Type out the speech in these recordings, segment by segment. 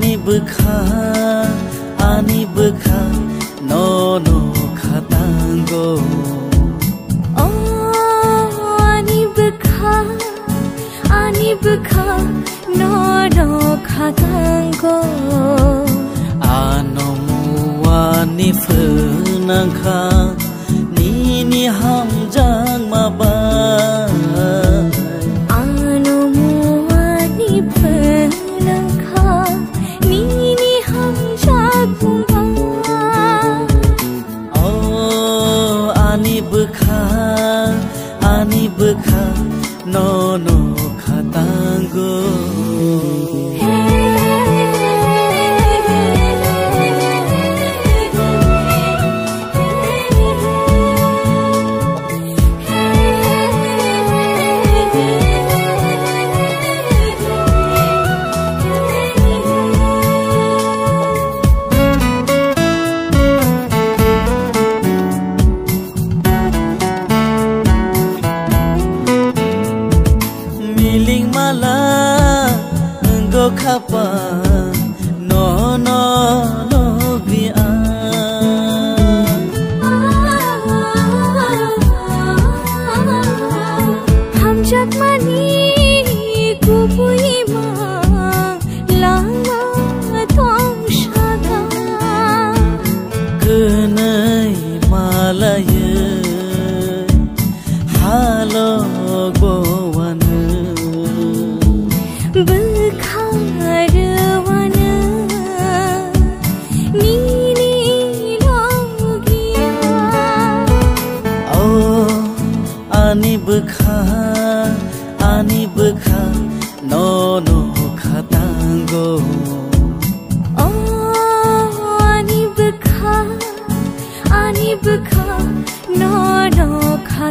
bukha ani bukha no no khatango oh ani bukha ani bukha no no khatango ano muani no no khatango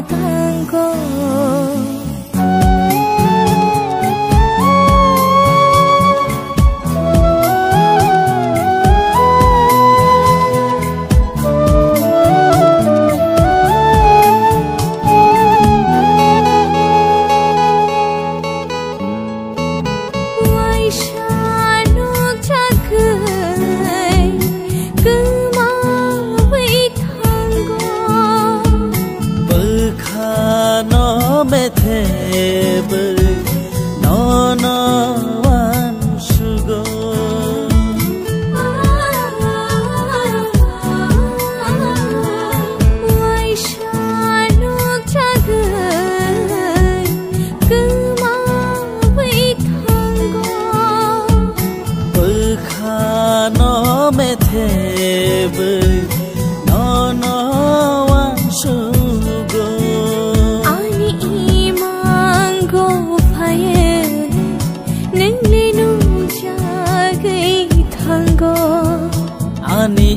能够 में थे बल ani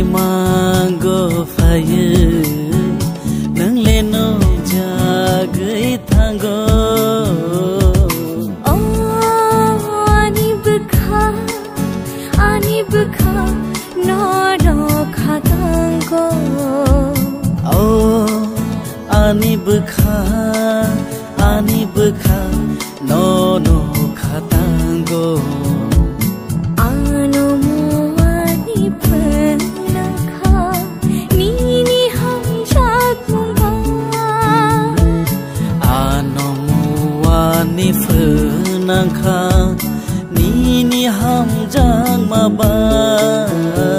imango faye nang le no jagai thango oh ani bukha ani bukha no no khatango oh ani bukha ani bukha no no khatango นาคานี้นี่ห้ามจางมาบ้าน